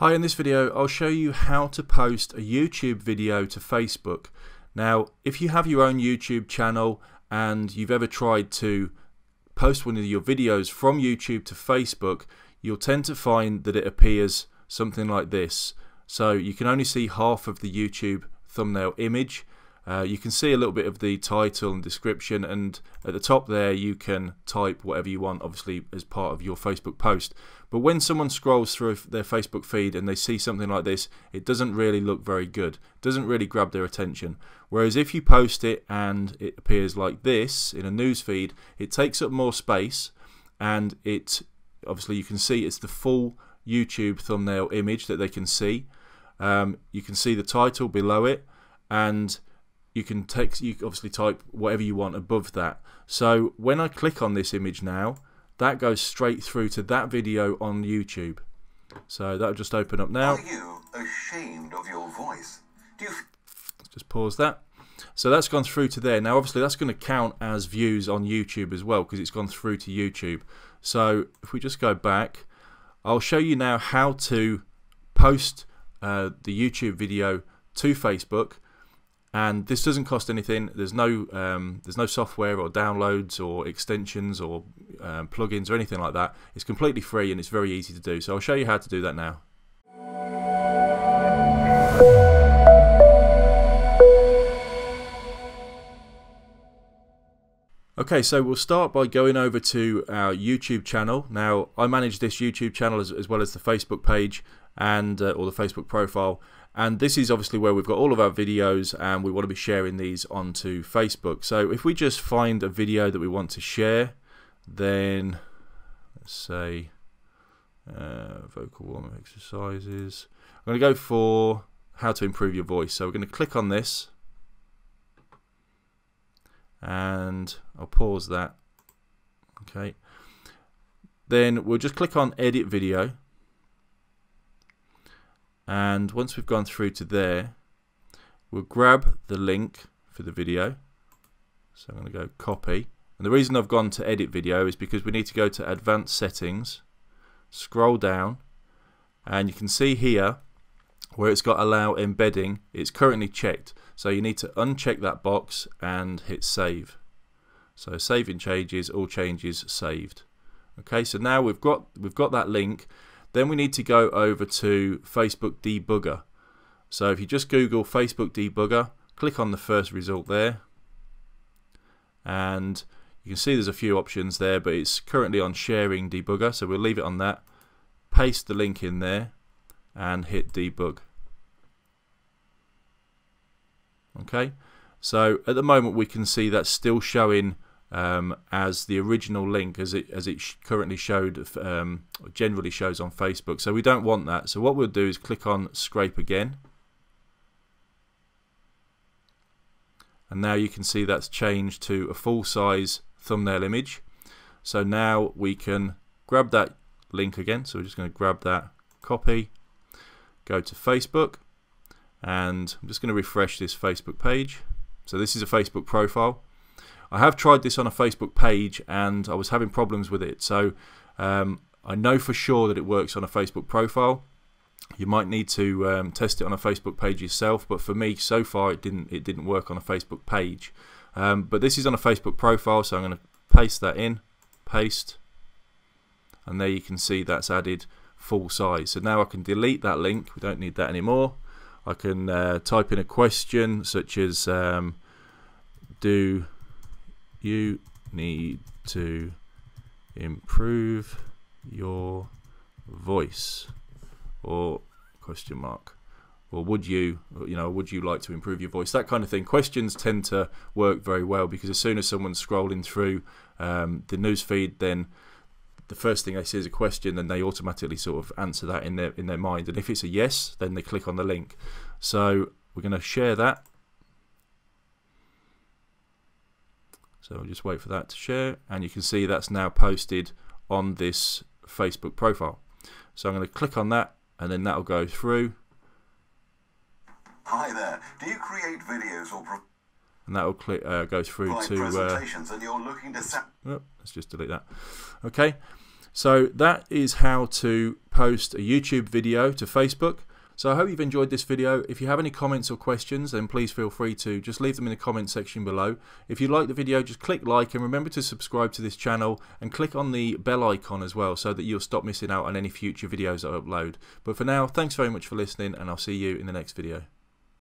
Hi, in this video I'll show you how to post a YouTube video to Facebook. Now, if you have your own YouTube channel and you've ever tried to post one of your videos from YouTube to Facebook, you'll tend to find that it appears something like this. So you can only see half of the YouTube thumbnail image uh, you can see a little bit of the title and description and at the top there you can type whatever you want obviously as part of your Facebook post. But when someone scrolls through their Facebook feed and they see something like this it doesn't really look very good it doesn't really grab their attention. Whereas if you post it and it appears like this in a news feed it takes up more space and it obviously you can see it's the full YouTube thumbnail image that they can see. Um, you can see the title below it and you can text you obviously type whatever you want above that. So when I click on this image now that goes straight through to that video on YouTube. So that'll just open up now. Are you ashamed of your voice? Do you just pause that. So that's gone through to there. Now obviously that's going to count as views on YouTube as well because it's gone through to YouTube. So if we just go back I'll show you now how to post uh, the YouTube video to Facebook and this doesn't cost anything. There's no um, there's no software or downloads or extensions or um, plugins or anything like that. It's completely free and it's very easy to do. So I'll show you how to do that now. Okay, so we'll start by going over to our YouTube channel. Now, I manage this YouTube channel as, as well as the Facebook page and uh, or the Facebook profile and this is obviously where we've got all of our videos and we want to be sharing these onto Facebook. So if we just find a video that we want to share then let's say uh, vocal warm exercises. I'm going to go for how to improve your voice. So we're going to click on this. And I'll pause that. Okay. Then we'll just click on edit video and once we've gone through to there we'll grab the link for the video. So I'm going to go copy. And the reason I've gone to edit video is because we need to go to advanced settings scroll down and you can see here where it's got allow embedding. It's currently checked. So you need to uncheck that box and hit save. So saving changes all changes saved. Okay so now we've got we've got that link then we need to go over to Facebook Debugger. So if you just Google Facebook Debugger, click on the first result there, and you can see there's a few options there, but it's currently on Sharing Debugger, so we'll leave it on that. Paste the link in there, and hit Debug. Okay, so at the moment we can see that's still showing um, as the original link as it as it currently showed um, generally shows on Facebook. So we don't want that. So what we'll do is click on scrape again. And now you can see that's changed to a full size thumbnail image. So now we can grab that link again. So we're just going to grab that, copy, go to Facebook, and I'm just going to refresh this Facebook page. So this is a Facebook profile. I have tried this on a Facebook page and I was having problems with it. So um, I know for sure that it works on a Facebook profile. You might need to um, test it on a Facebook page yourself, but for me, so far it didn't it didn't work on a Facebook page. Um, but this is on a Facebook profile, so I'm going to paste that in, paste, and there you can see that's added full size. So now I can delete that link. We don't need that anymore. I can uh, type in a question such as um, do you need to improve your voice or question mark. Or would you you know would you like to improve your voice? That kind of thing. Questions tend to work very well because as soon as someone's scrolling through um, the news feed then the first thing they see is a question and they automatically sort of answer that in their in their mind. And if it's a yes then they click on the link. So we're going to share that So I'll just wait for that to share and you can see that's now posted on this Facebook profile. So I'm going to click on that and then that'll go through. Hi there. Do you create videos or and that will uh, go through to presentations uh, and you're looking to oh, let's just delete that okay So that is how to post a YouTube video to Facebook. So I hope you've enjoyed this video. If you have any comments or questions, then please feel free to just leave them in the comment section below. If you like the video, just click like and remember to subscribe to this channel and click on the bell icon as well so that you'll stop missing out on any future videos I upload. But for now, thanks very much for listening and I'll see you in the next video.